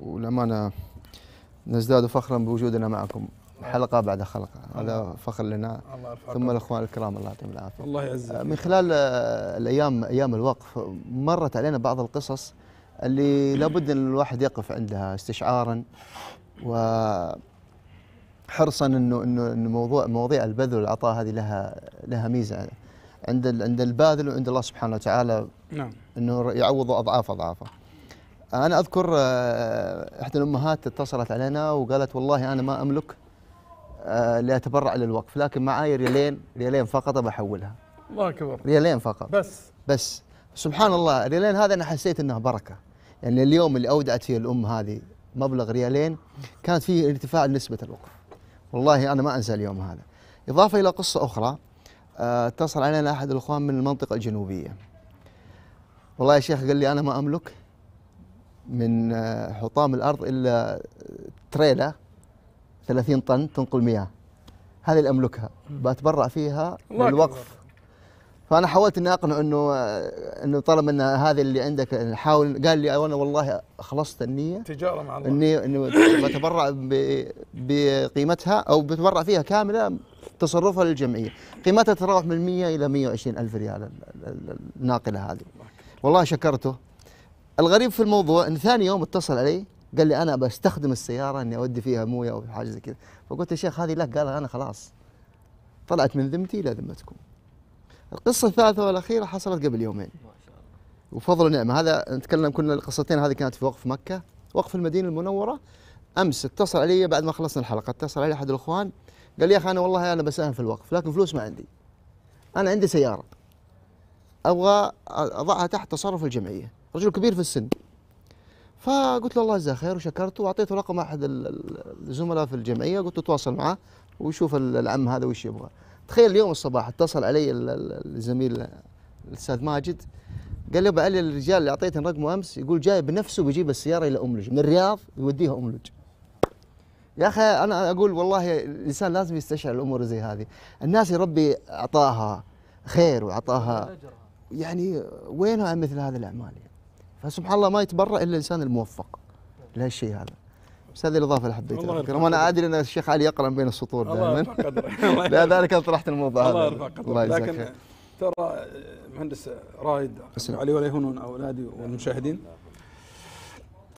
والأمانة نزداد فخرا بوجودنا معكم. حلقة بعد حلقة. هذا فخر لنا. ثم الأخوان الكرام الله يعطيهم العافية. الله يعزك. من خلال آه، الأيام أيام الوقف مرت علينا بعض القصص اللي لابد أن الواحد يقف عندها استشعارا وحرصا إنه إنه إنه موضوع مواضيع البذل والعطاء هذه لها لها ميزة. عند عند الباذل وعند الله سبحانه وتعالى نعم. إنه يعوض أضعاف أضعافه. أنا أذكر آه، إحدى الأمهات اتصلت علينا وقالت والله أنا ما أملك آه، لأتبرع للوقف لكن معي ريالين ريالين فقط بحولها الله أكبر. ريالين فقط. بس. بس. سبحان الله الريالين هذا أنا حسيت إنها بركة. يعني اليوم اللي أودعت فيه الأم هذه مبلغ ريالين كانت فيه ارتفاع نسبة الوقف. والله أنا ما أنسى اليوم هذا. إضافة إلى قصة أخرى آه، اتصل علينا أحد الإخوان من المنطقة الجنوبية. والله يا شيخ قال لي أنا ما أملك. من آه، حطام الأرض إلا تريلا 30 طن تنقل مياه. هذه اللي أملكها. بتبرع فيها للوقف. فأنا حاولت إني اقنعه إنه إنه طالما إن هذه اللي عندك نحاول قال لي أنا والله خلصت النية. تجارة مع الله. إني انه بتبرع بقيمتها أو بتبرع فيها كاملة تصرفها للجمعية. قيمتها تتراوح من 100 إلى 120 ألف ريال ال- ال- ال- الناقلة هذه. والله شكرته. الغريب في الموضوع إن ثاني يوم اتصل علي قال لي أنا بستخدم السيارة إني أودي فيها مويه أو حاجة زي كذا. فقلت يا شيخ هذه لك قال أنا خلاص. طلعت من ذمتي إلى ذمتكم. القصة الثالثة والأخيرة حصلت قبل يومين. وفضل ونعمه هذا نتكلم كنا القصتين هذه كانت في وقف مكة. وقف المدينة المنورة. أمس اتصل علي بعد ما خلصنا الحلقة. اتصل علي أحد الإخوان. قال لي يا أخي أنا والله أنا بساهم في الوقف لكن فلوس ما عندي. أنا عندي سيارة. أبغى أضعها تحت تصرف الجمعية. رجل كبير في السن. فقلت له الله يجزاه خير وشكرته وأعطيته رقم أحد ال- ال- الزملاء في الجمعية قلت له تواصل معه ويشوف ال- العم هذا وش يبغى. تخيل اليوم الصباح اتصل علي ال- ال- الزميل الأستاذ ماجد قال لي بعلي الرجال اللي اعطيته رقمه أمس يقول جاي بنفسه بيجيب السيارة إلى املج من الرياض يوديها املج يا أخي أنا أقول والله الإنسان لازم يستشعر الأمور زي هذه. الناس يا ربي أعطاها خير وأعطاها يعني وينها مثل هذه الأعمال يعني؟ فسبحان الله ما يتبرع إلا الإنسان الموفق. لهالشيء هذا. بس هذه الإضافة اللي حبيتها اذكرها يرفع وأنا أدري أن الشيخ علي يقرأ بين السطور دائما. يرفع يرفع- لذلك طرحت الموضوع هذا. يرفع الله قدره يجزاك لكن ترى مهندس أسلم. علي ولا يهونون أولادي والمشاهدين.